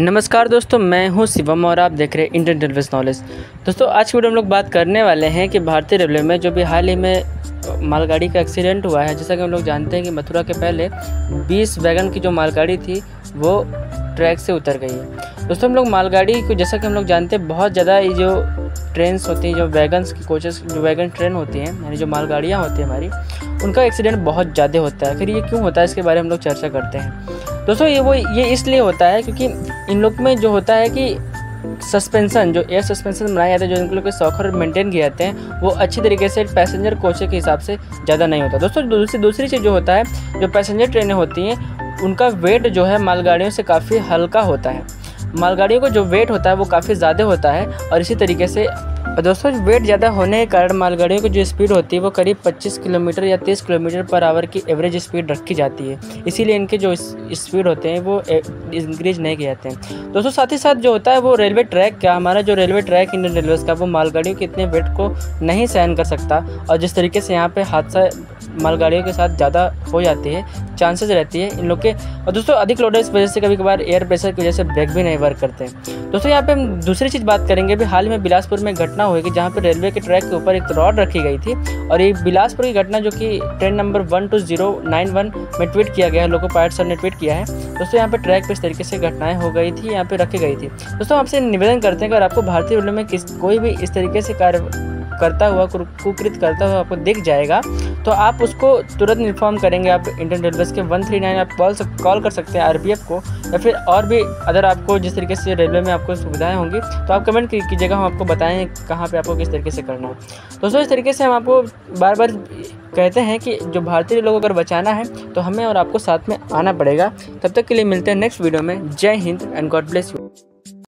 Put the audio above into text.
नमस्कार दोस्तों, मैं हूँ शिवम और आप देख रहे हैं इंडियन रेलवे नॉलेज दोस्तों, आज की वीडियो हम लोग बात करने वाले हैं कि भारतीय रेलवे में जो भी हाल ही में मालगाड़ी का एक्सीडेंट हुआ है, जैसा कि हम लोग जानते हैं कि मथुरा के पहले 20 वैगन की जो मालगाड़ी थी, वो ट्रैक से उतर गई है। दोस्तों, हम लोग मालगाड़ी को, जैसा कि हम लोग जानते हैं, बहुत ज़्यादा ये जो ट्रेन्स होती हैं, जो वैगन्स की कोचेस, जो वैगन ट्रेन होती हैं, यानी जो मालगाड़ियाँ होती हैं हमारी, उनका एक्सीडेंट बहुत ज़्यादा होता है। फिर ये क्यों होता है, इसके बारे में हम लोग चर्चा करते हैं। दोस्तों, ये वो, ये इसलिए होता है क्योंकि इन लोग में जो होता है कि सस्पेंसन जो एयर सस्पेंसन बनाए जाते हैं, जो इनके लोग के सौखर मेंटेन किए जाते हैं, वो अच्छी तरीके से पैसेंजर कोचे के हिसाब से ज़्यादा नहीं होता। दोस्तों दूसरी दूसरी चीज़ जो होता है, जो पैसेंजर ट्रेनें होती हैं, उनका वेट जो है मालगाड़ियों से काफ़ी हल्का होता है। मालगाड़ियों का जो वेट होता है, वो काफ़ी ज़्यादा होता है और इसी तरीके से दोस्तों वेट ज़्यादा होने के कारण मालगाड़ियों की जो स्पीड होती है, वो करीब 25 किलोमीटर या 30 किलोमीटर पर आवर की एवरेज स्पीड रखी जाती है। इसीलिए इनके जो स्पीड होते हैं, वो इंक्रीज नहीं किए जाते हैं। दोस्तों, साथ ही साथ जो होता है, वो रेलवे ट्रैक का, हमारा जो रेलवे ट्रैक इंडियन रेलवे का, वो मालगाड़ियों के इतने वेट को नहीं सहन कर सकता। और जिस तरीके से यहाँ पर हादसा मालगाड़ियों के साथ ज़्यादा हो जाती है चांसेस रहती है इन लोग के। और दोस्तों, अधिक लोड इस वजह से कभी कभार एयर प्रेशर की वजह से ब्रेक भी नहीं वर्क करते। दोस्तों, यहाँ पे हम दूसरी चीज़ बात करेंगे भी हाल में बिलासपुर में घटना हुई कि जहाँ पर रेलवे के ट्रैक के ऊपर एक रॉड रखी गई थी और ये बिलासपुर की घटना जो कि train number one two zero nine one में ट्वीट किया गया है लोको पायलट सर ने ट्वीट किया है। दोस्तों, यहाँ पर ट्रैक पर इस तरीके से घटनाएँ हो गई थी, यहाँ पर रखी गई थी। दोस्तों, आपसे निवेदन करते हैं, अगर आपको भारतीय रेलवे में किस कोई भी इस तरीके से कार्य करता हुआ, कुकृत करता हुआ आपको दिख जाएगा तो आप उसको तुरंत इन्फॉर्म करेंगे। आप इंडियन रेलवेज़ के वन थ्री नाइन आप कॉल कॉल कर सकते हैं आर को, या फिर और भी अगर आपको जिस तरीके से रेलवे में आपको सुविधाएँ होंगी तो आप कमेंट कीजिएगा, हम आपको बताएँ कहाँ पे आपको किस तरीके से करना है। दोस्तों, इस तरीके से हम आपको बार बार कहते हैं कि जो भारतीय लोग अगर बचाना है तो हमें और आपको साथ में आना पड़ेगा। तब तक के लिए मिलते हैं नेक्स्ट वीडियो में। जय Hind and God bless you